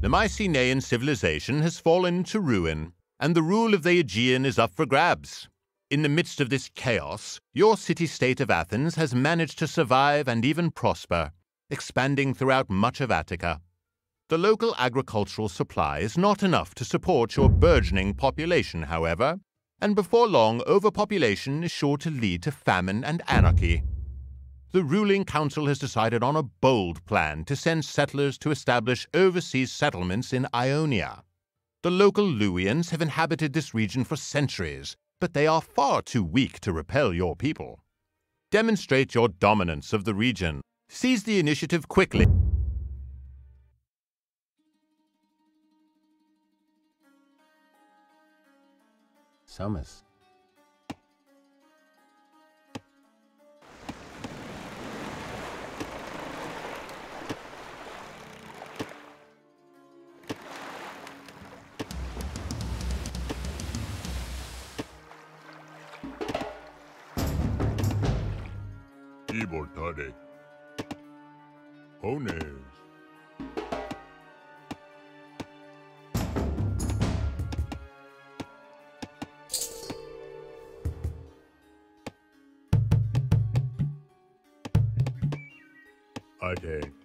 The Mycenaean civilization has fallen to ruin, and the rule of the Aegean is up for grabs. In the midst of this chaos, your city state of Athens has managed to survive and even prosper, expanding throughout much of Attica. The local agricultural supply is not enough to support your burgeoning population, however, and before long, overpopulation is sure to lead to famine and anarchy. The ruling council has decided on a bold plan to send settlers to establish overseas settlements in Ionia. The local Luwians have inhabited this region for centuries, but they are far too weak to repel your people. Demonstrate your dominance of the region. Seize the initiative quickly. Summers. Ibortade. Hones. Ade.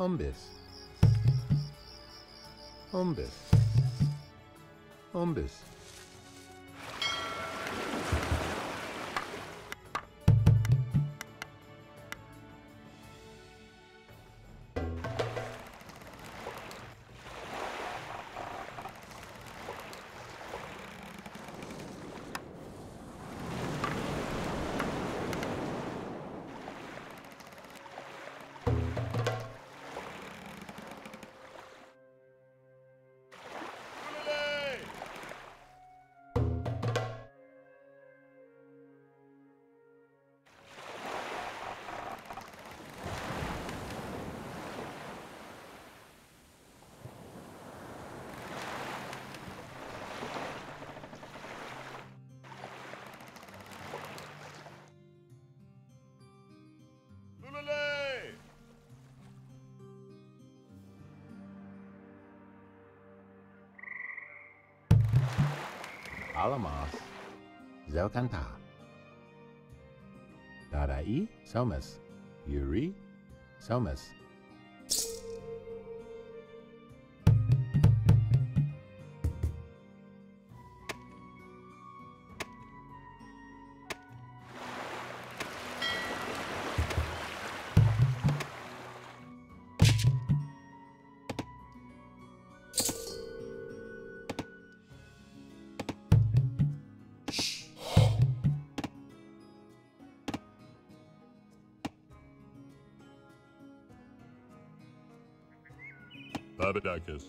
Umbis. Umbis. Umbis. Alamos. Zelkanta. Darai. Somas. Yuri. Somas. Babadakis.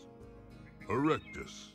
Erectus.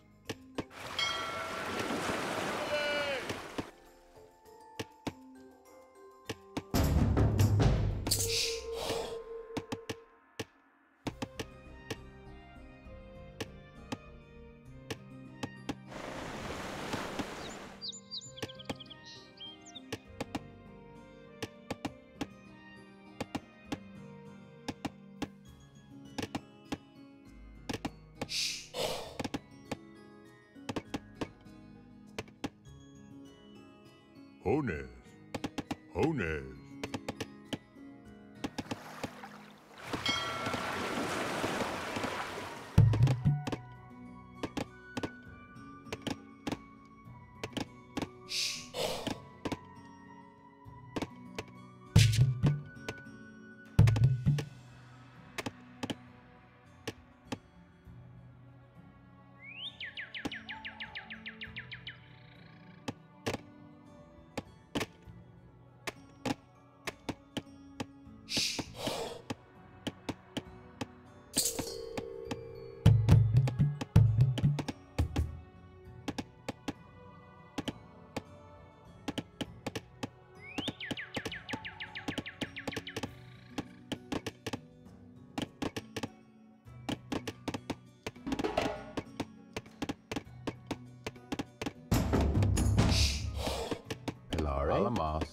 Pilare. Alamos.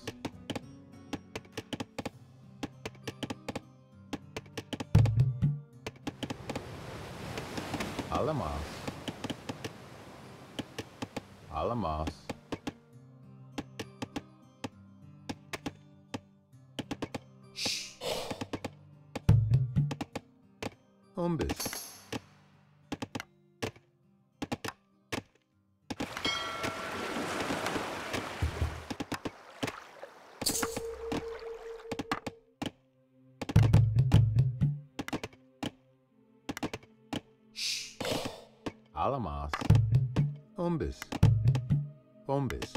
Alamos. Alamos. Umbus. Umbus. Umbus.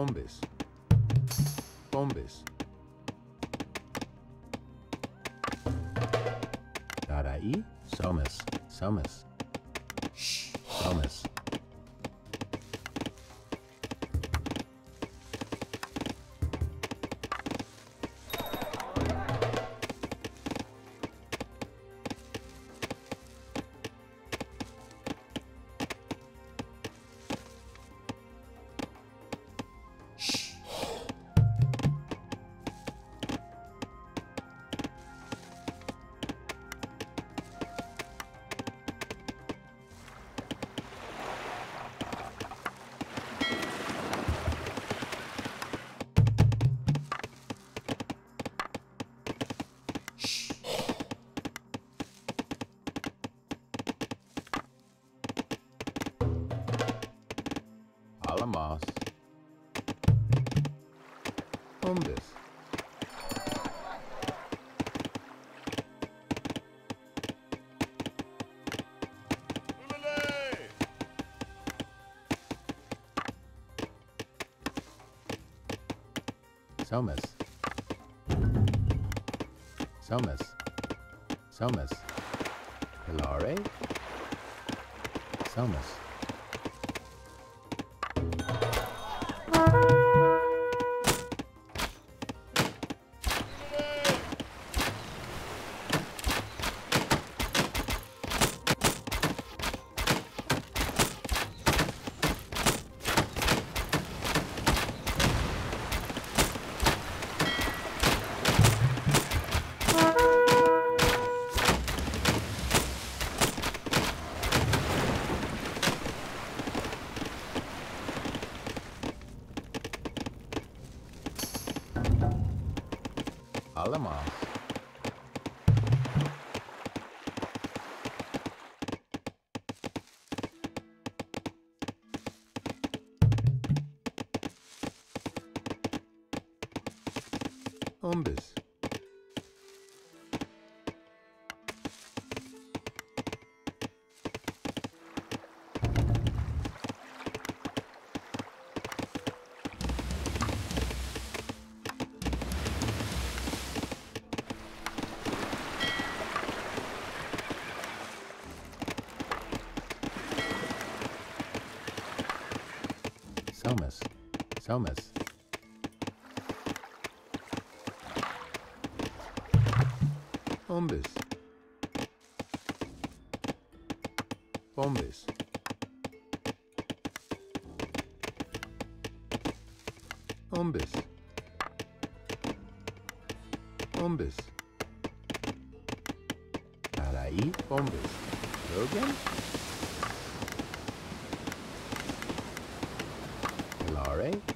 Bombis. Bombis. Darai. Somas. Somas. Somas. Somas. Somas. Hilare. Somas. Somas. Somas. Bombus. Bombus. Bombus. Bombus. Carai, bombus. Logan? Hilare?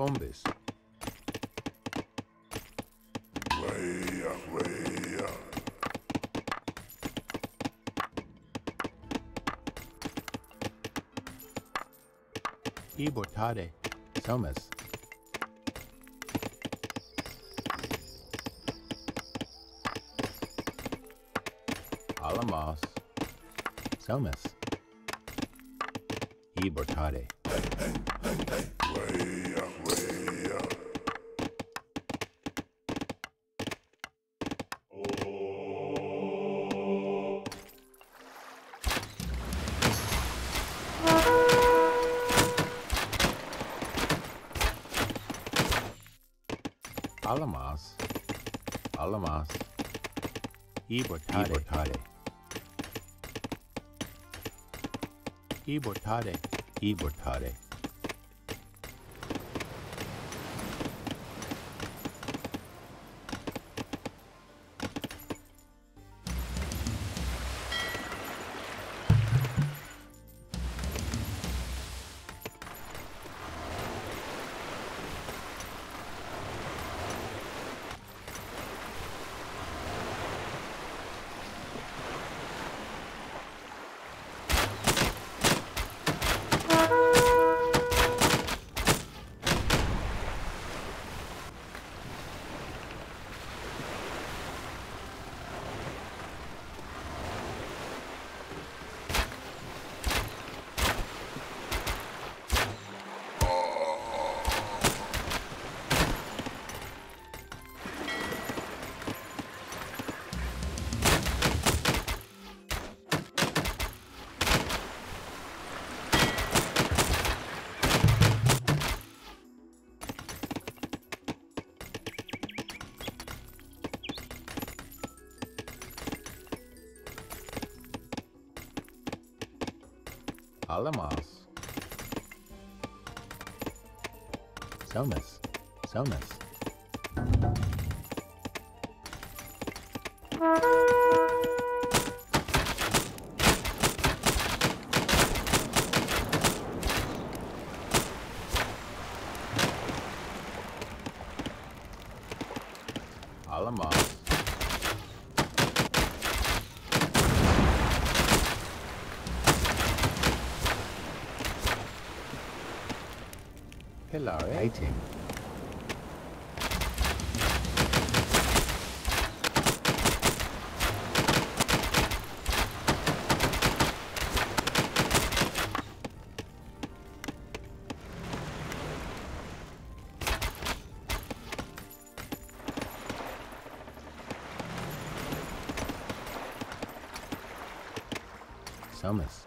Way. Ibortade. Somas. Alamos. Somas. Ibortade. Alamos. Alamas. Ibortade. Ibortade. Ibortade. Ibortade. Somas. Alamos. Pillar Fighting. Somas.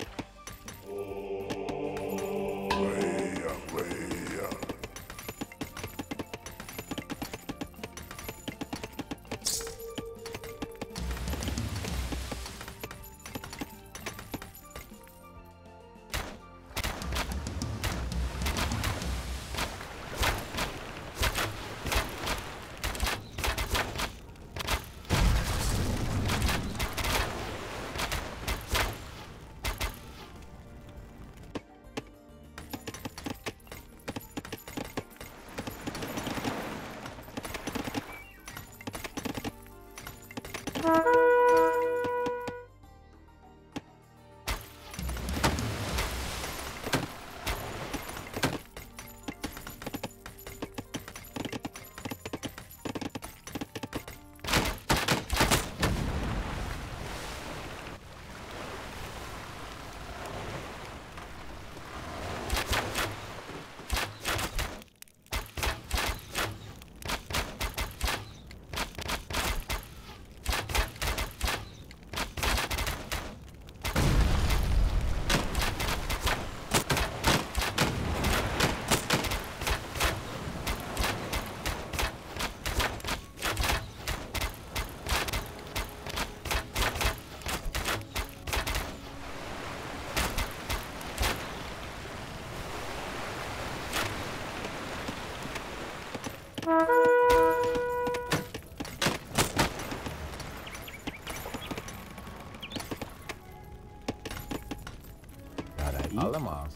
Para Alamos.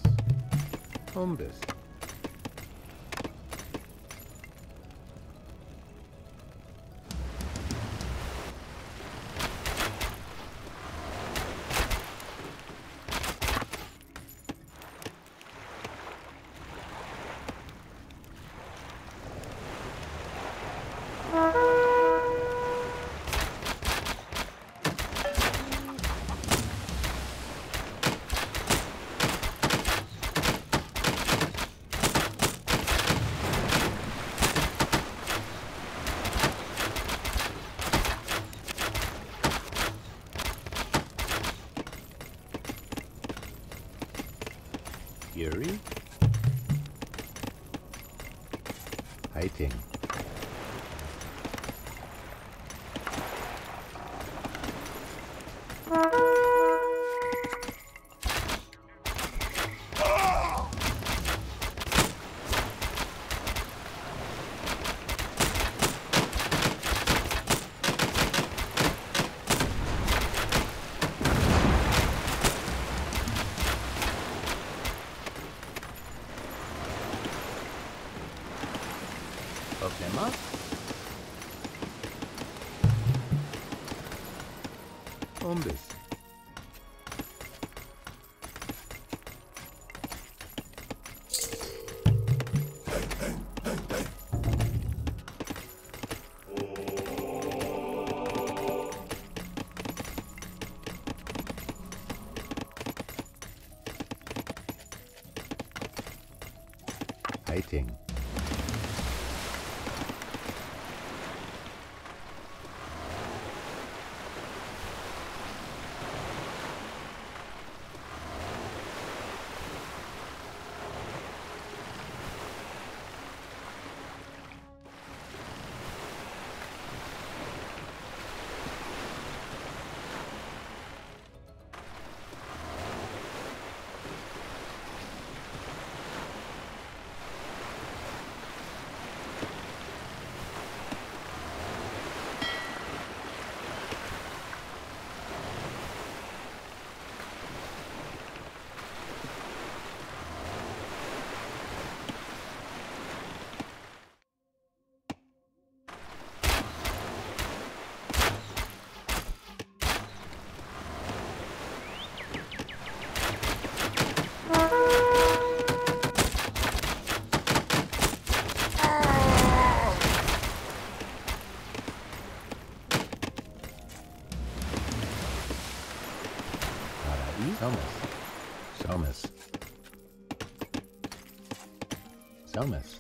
Somas.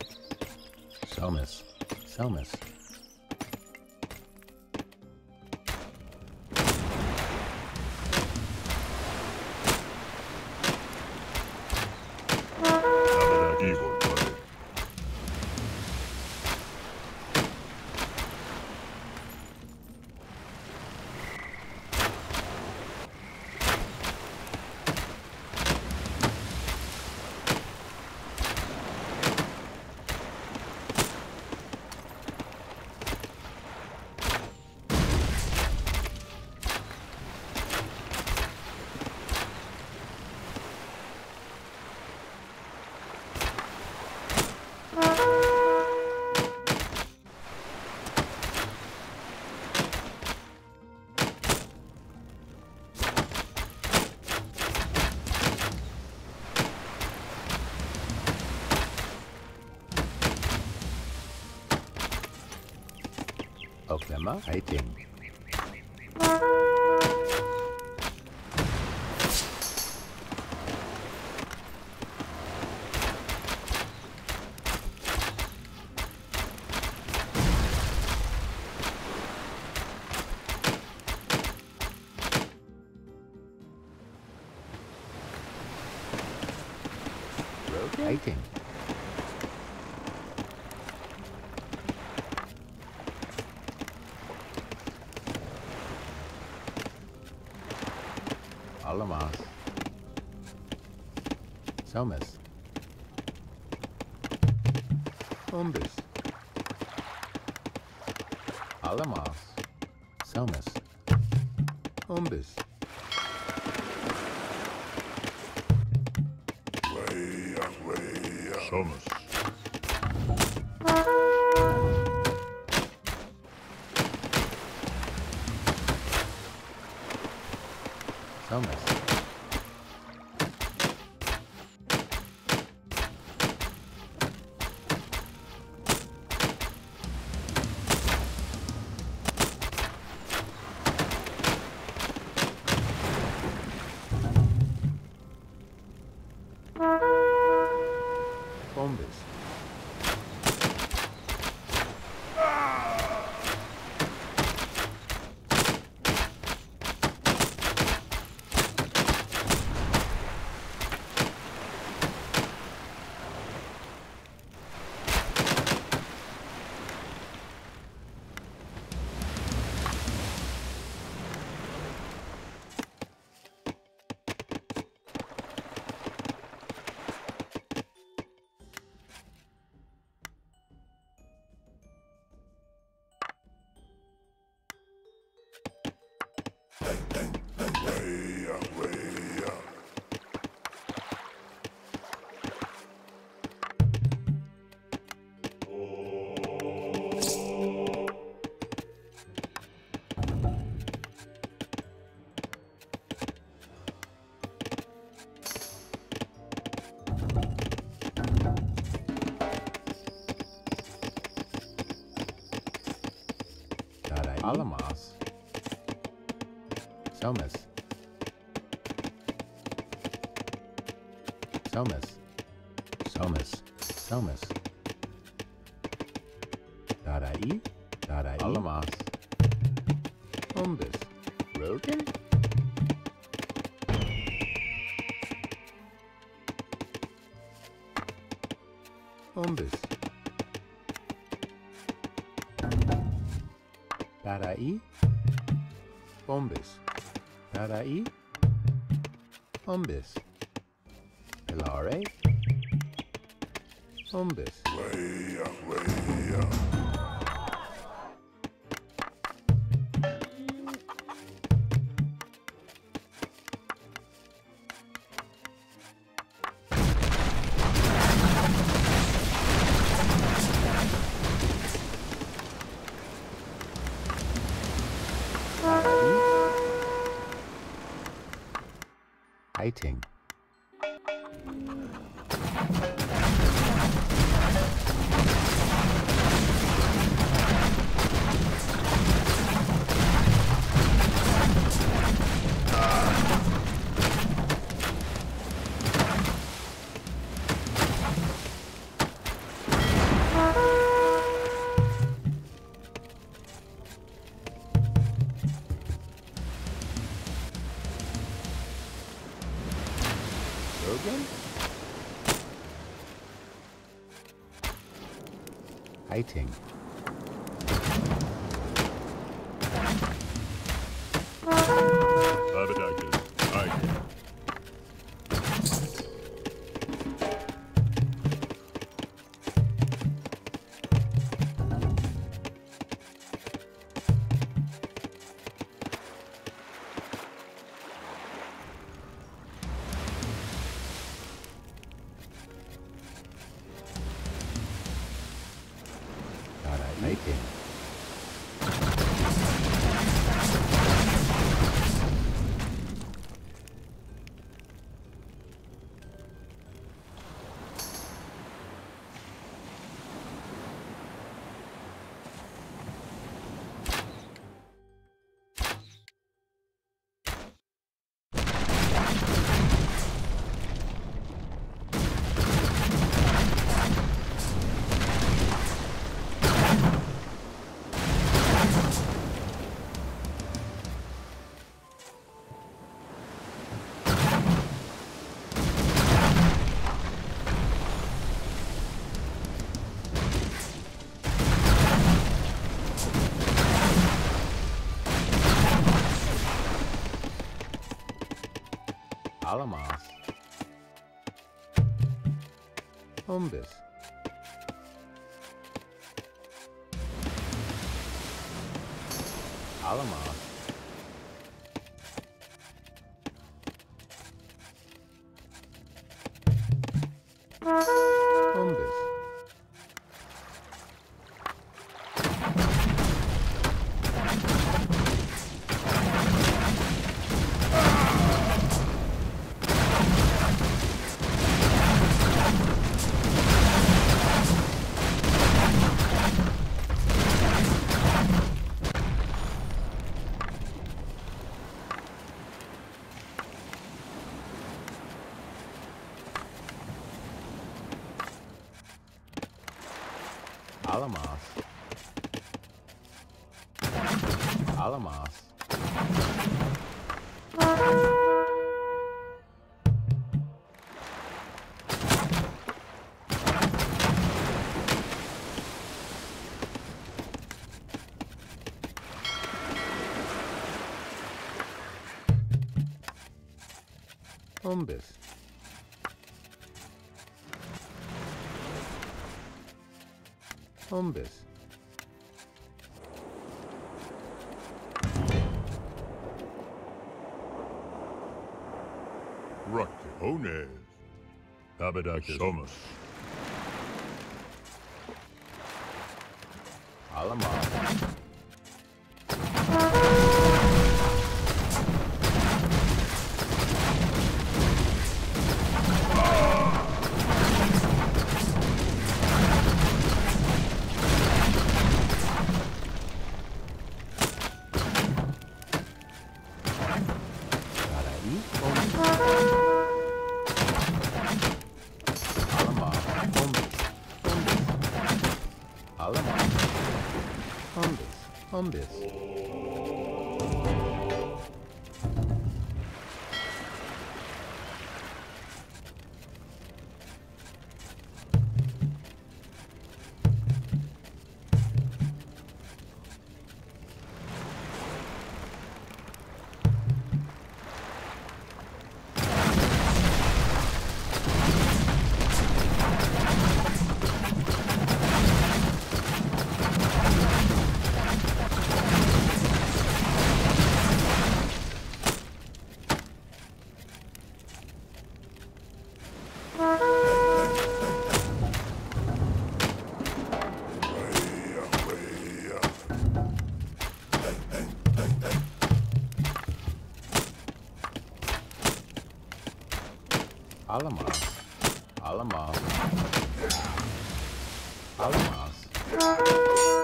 Somas. Somas. Oklema. Fighting. Fighting. Somas. Umbis. Alamas. Somas. Umbis. Somas. Somas. Somas. Somas. Darai. Darai. Alamas. Umbis. Rogan? Umbis. Darai. Bombis. Darai. Umbis. Pilare. Umbis. Way way Fighting. Umbis. Alamas. Alamas. Alamas. Umbis. Umbis. Rakhones. Tabedakis. Somos. Alamas. Alamas. Alamas. Alamas.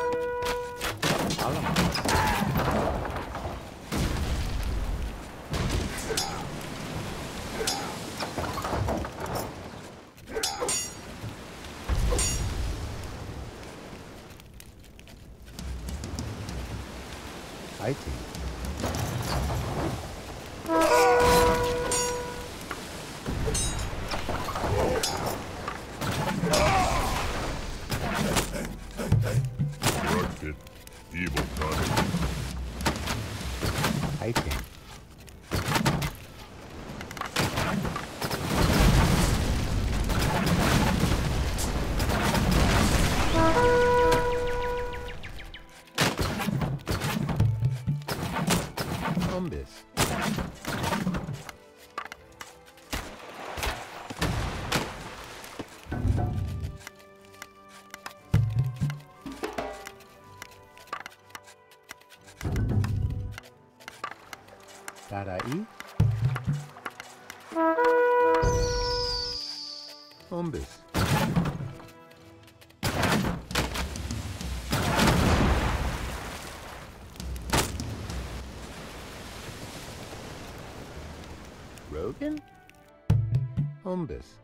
Umbis.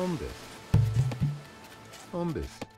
Fighting. Umbus. Umbus. Evil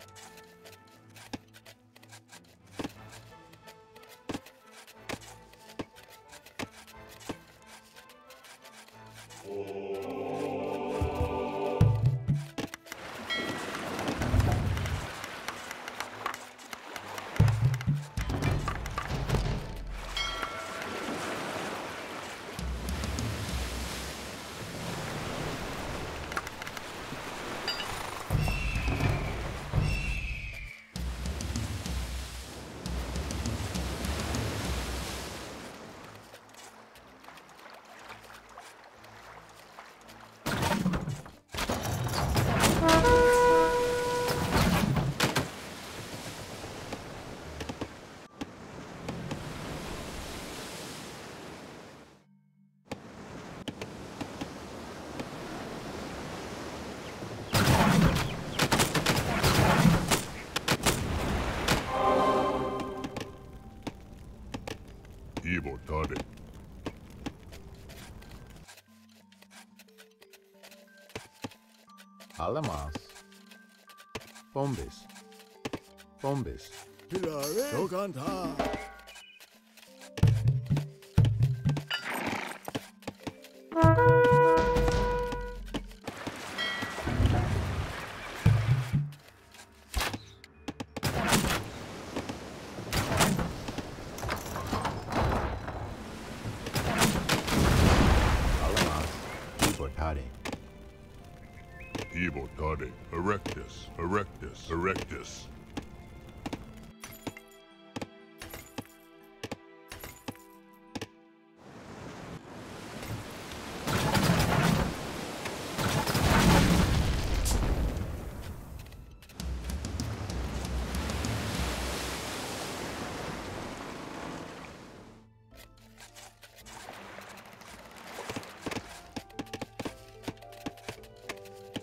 Alamas. Bombis. Bombis. Soganta.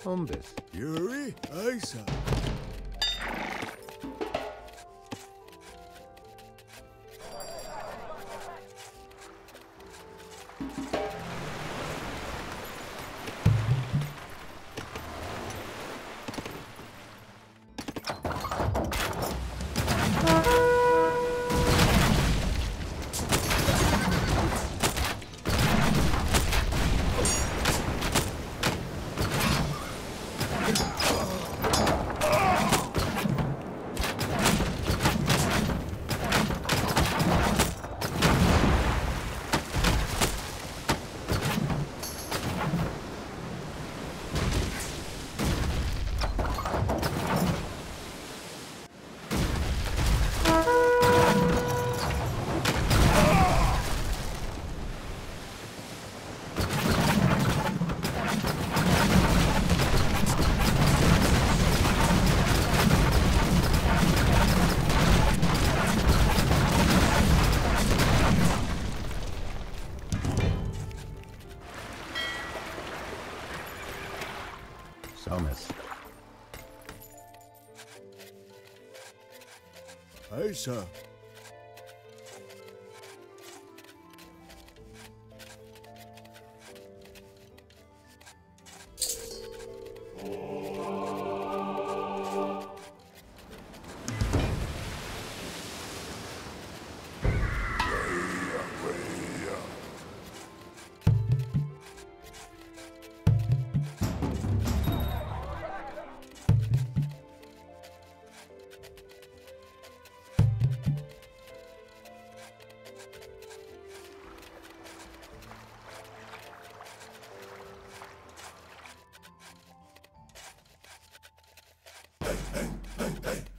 Umbus. Yuri. Isa. Isa. hey, hey, hey, hey.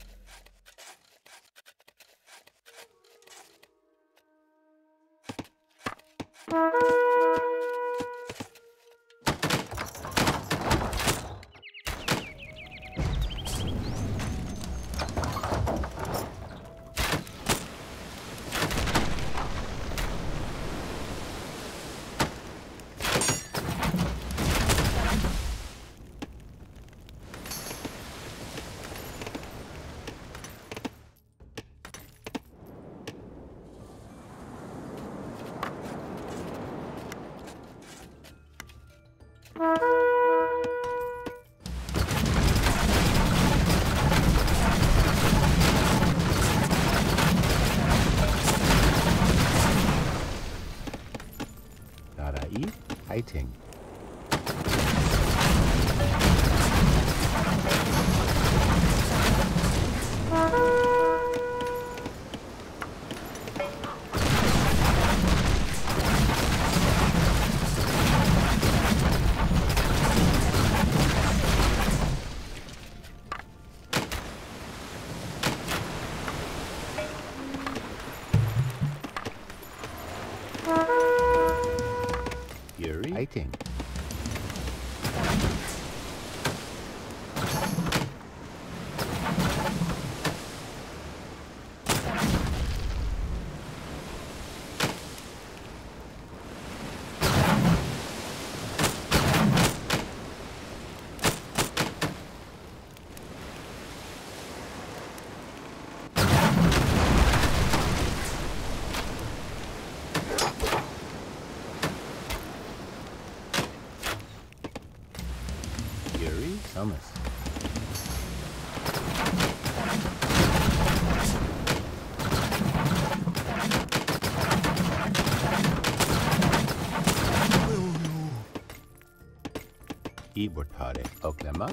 Ibortare. Oklema.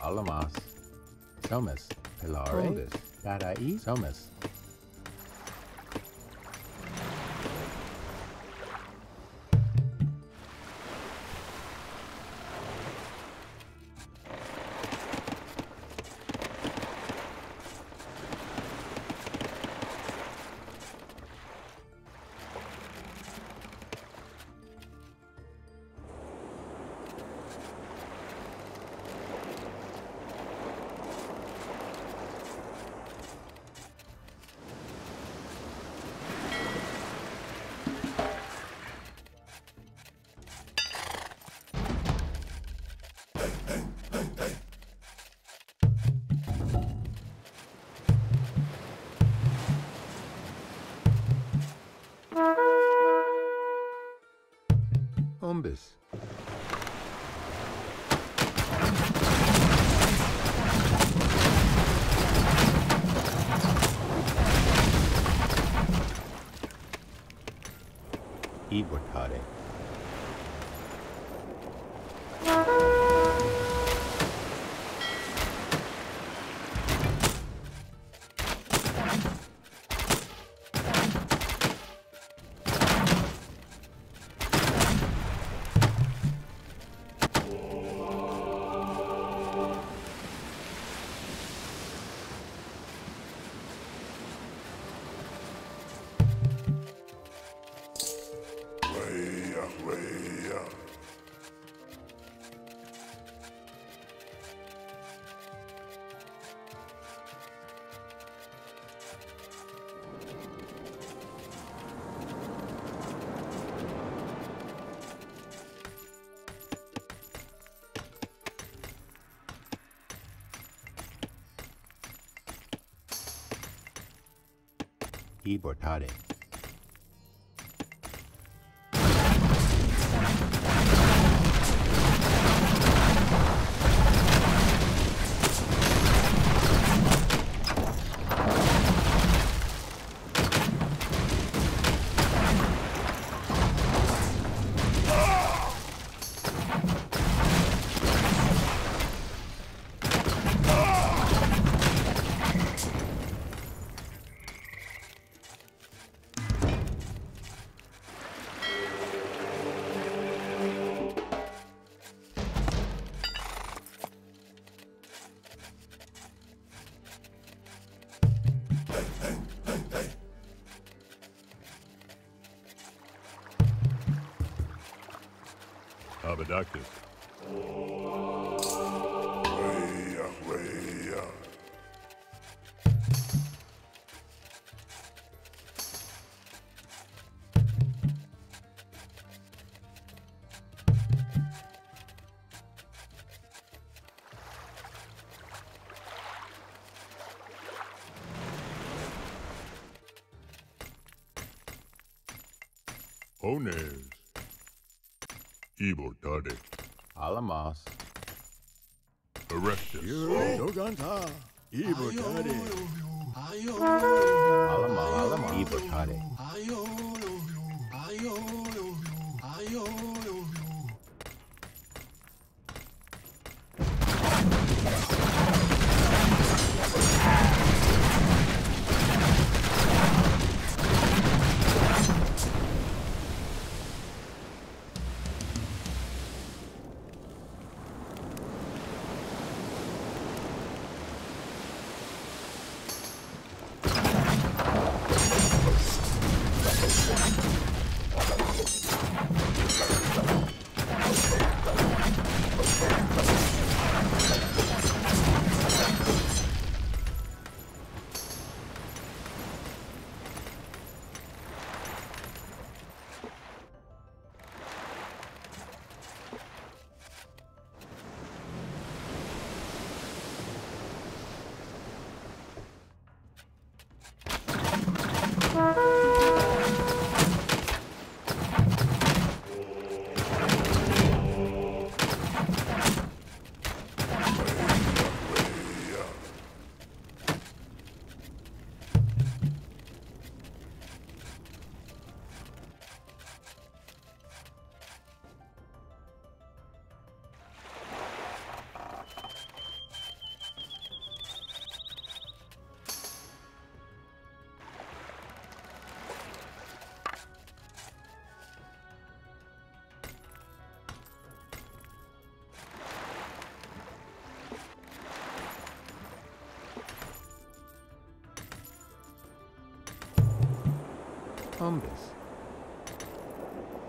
Alamas. Thomas. Pilare. Darai. Thomas. Umbis. Ibortare. Ones. Ibortade. Alamas. Erectus. Yuri. Doganta. Ibortare.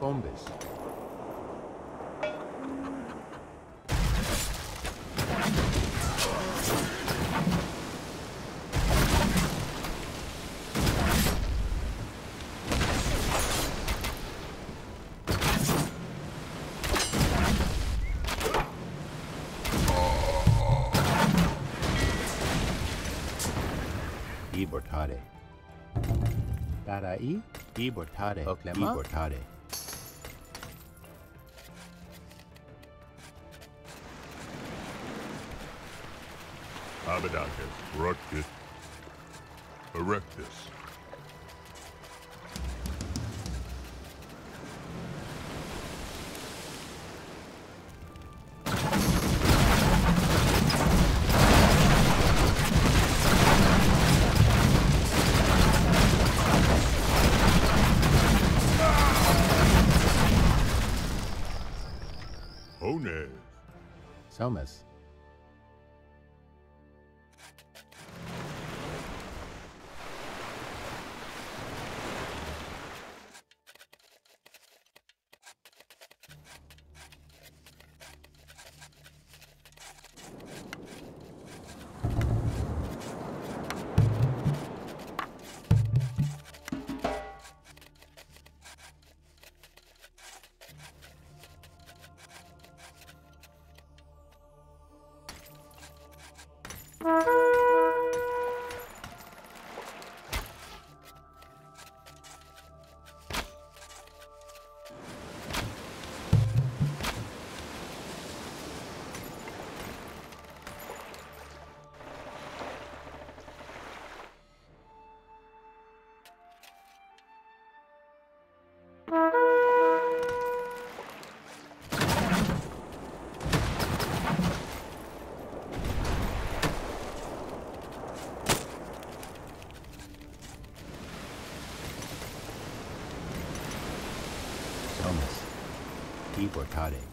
Bombus. Ibortade. Darai. Ibortade. Oklema? Ibortade. Somas. Ibortade.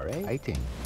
Pilare. Iting.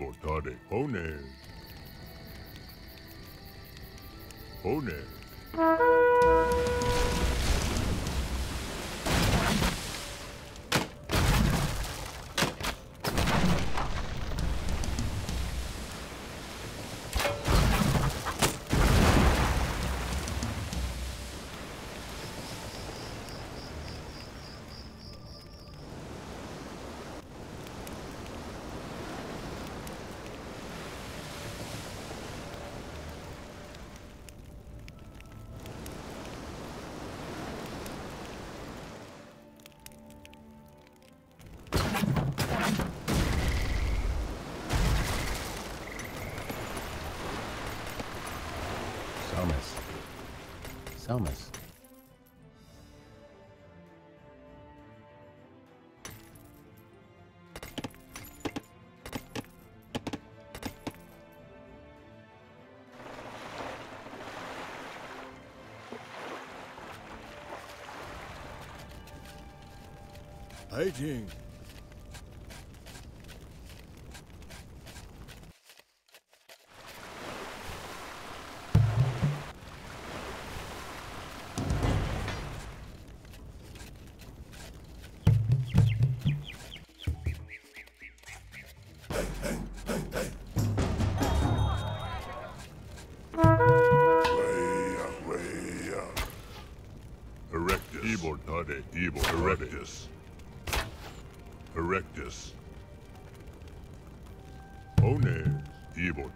Ibo Tade. Ones. Fighting. Erectus. Ibo Tade. Ibo Erectus. Erectus. Ones. Ibo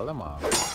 allemaal. Erectus.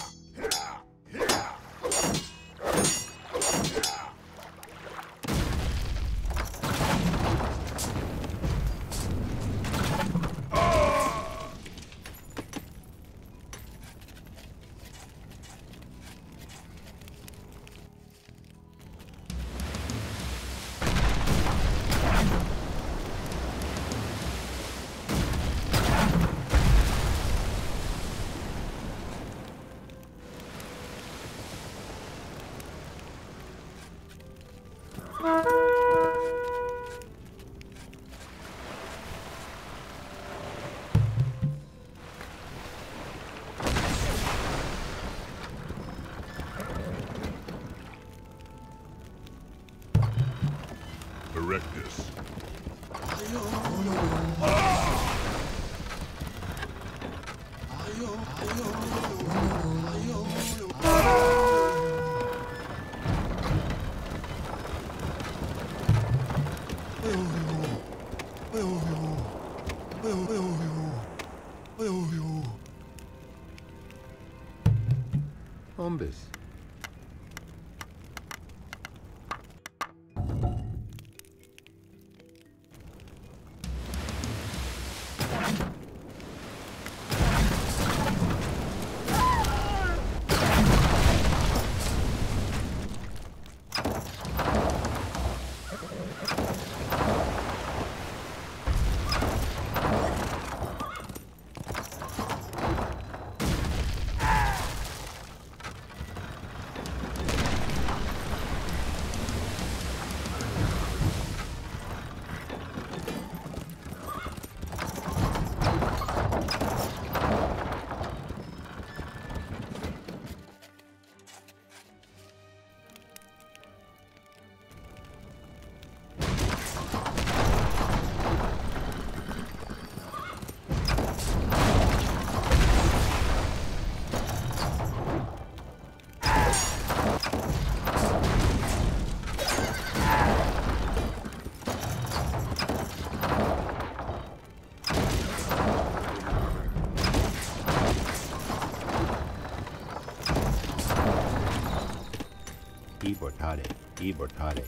Ibortare.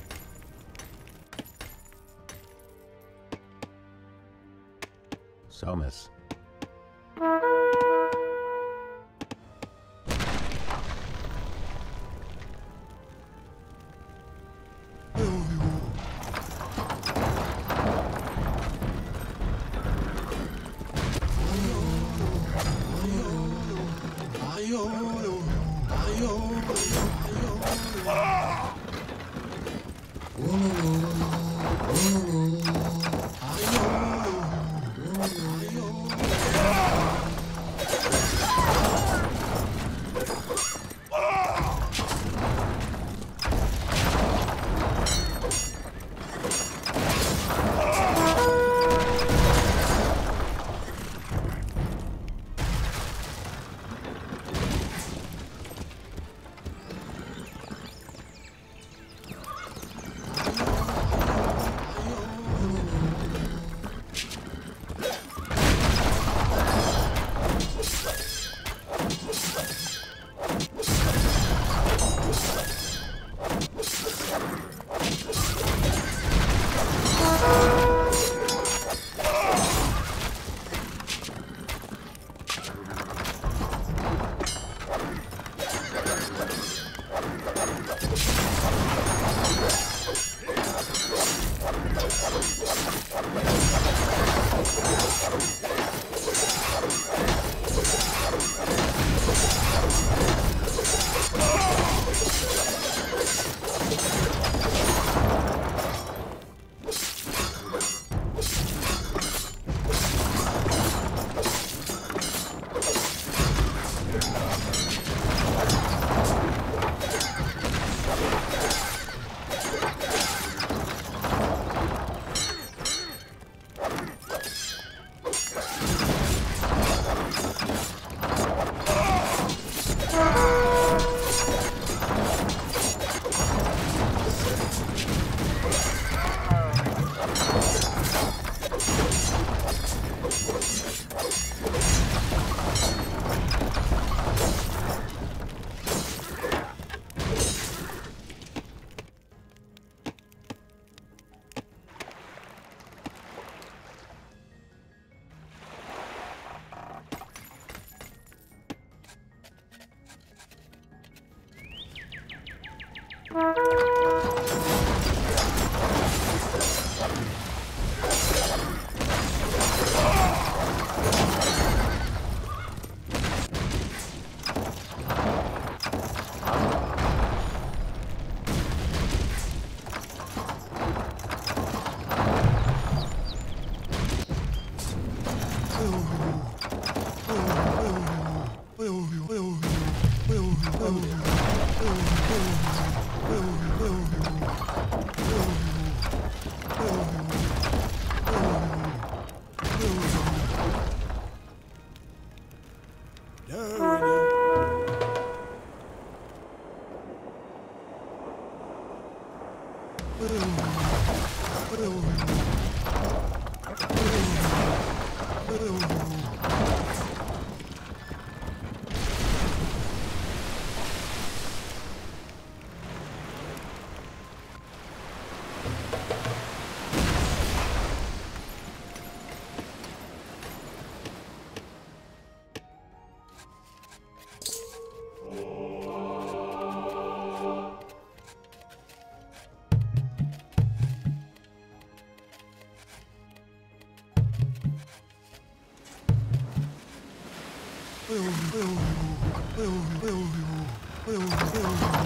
Somas. exploded. 哎呦，哎呦，哎呦，哎呦，哎呦！呦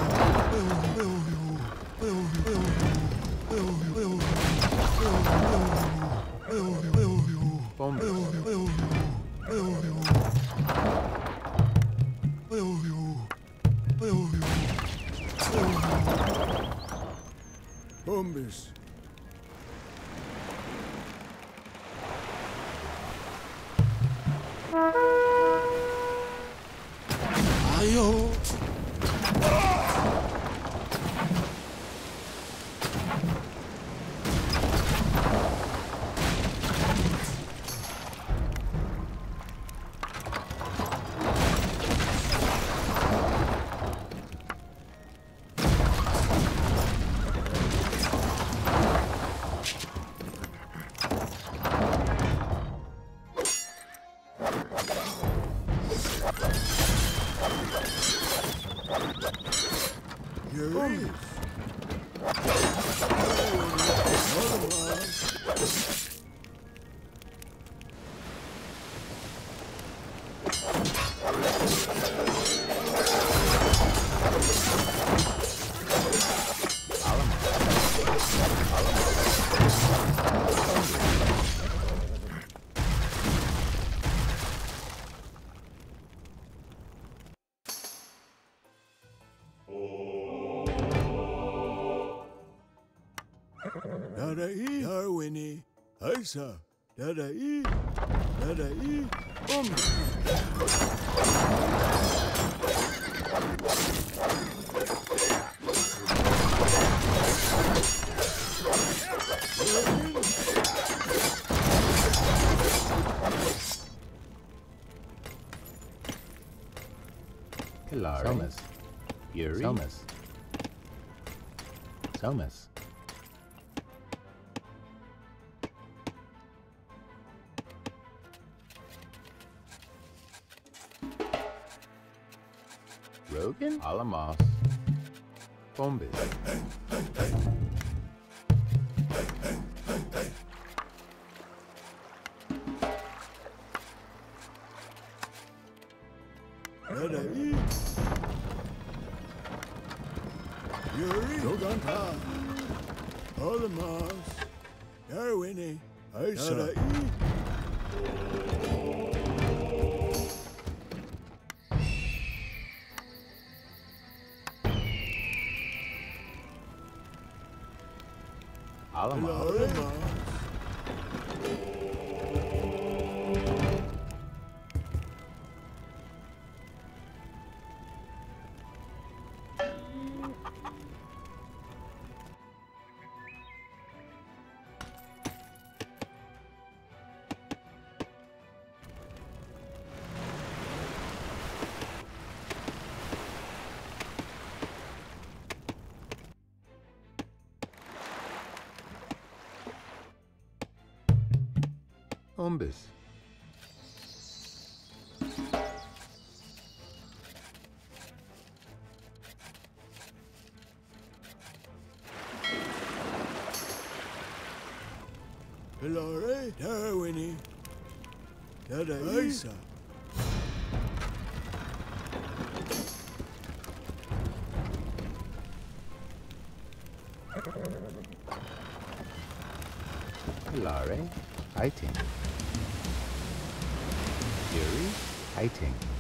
Isa, Dadai, Dadai, Bombi. Kilari. Alamos. Bombis. Umbus. Helore, Darwini, Dadaisa. Helore, I think. Iting.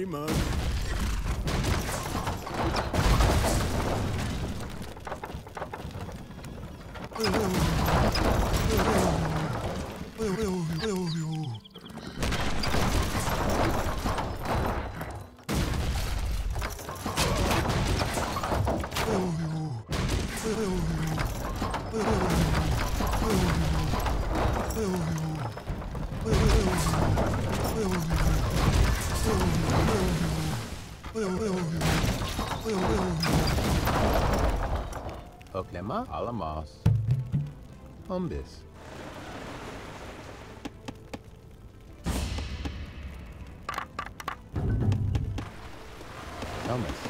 ります。およおよおよおよおよおよ Oh, Oklema, Alamos. Bombas. Thomas.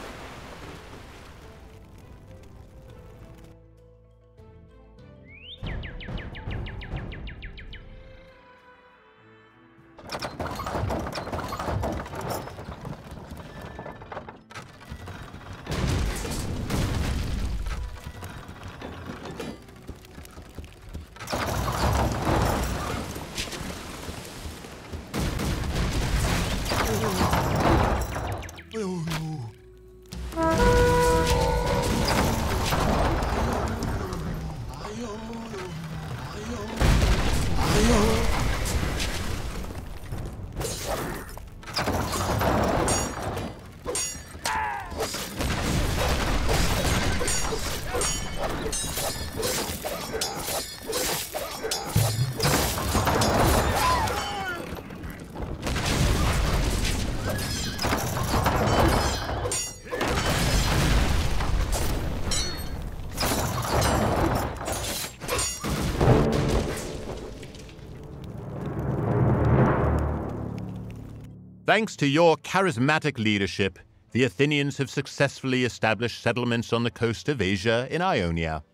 Thanks to your charismatic leadership, the Athenians have successfully established settlements on the coast of Asia in Ionia.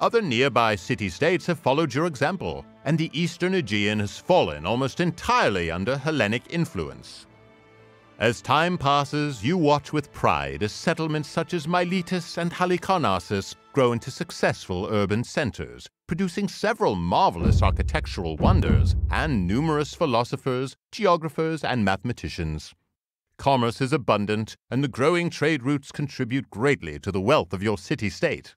Other nearby city states have followed your example, and the eastern Aegean has fallen almost entirely under Hellenic influence. As time passes, you watch with pride as settlements such as Miletus and Halicarnassus grow into successful urban centers, producing several marvelous architectural wonders and numerous philosophers, geographers, and mathematicians. Commerce is abundant, and the growing trade routes contribute greatly to the wealth of your city state.